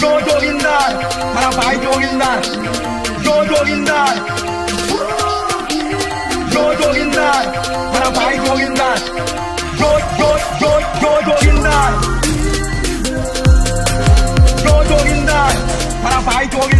조조긴날 바라바이 조긴날 조조긴날 조조긴날 바라바이 조긴날 조조조조조조긴날 조조긴날 바라바이 조긴날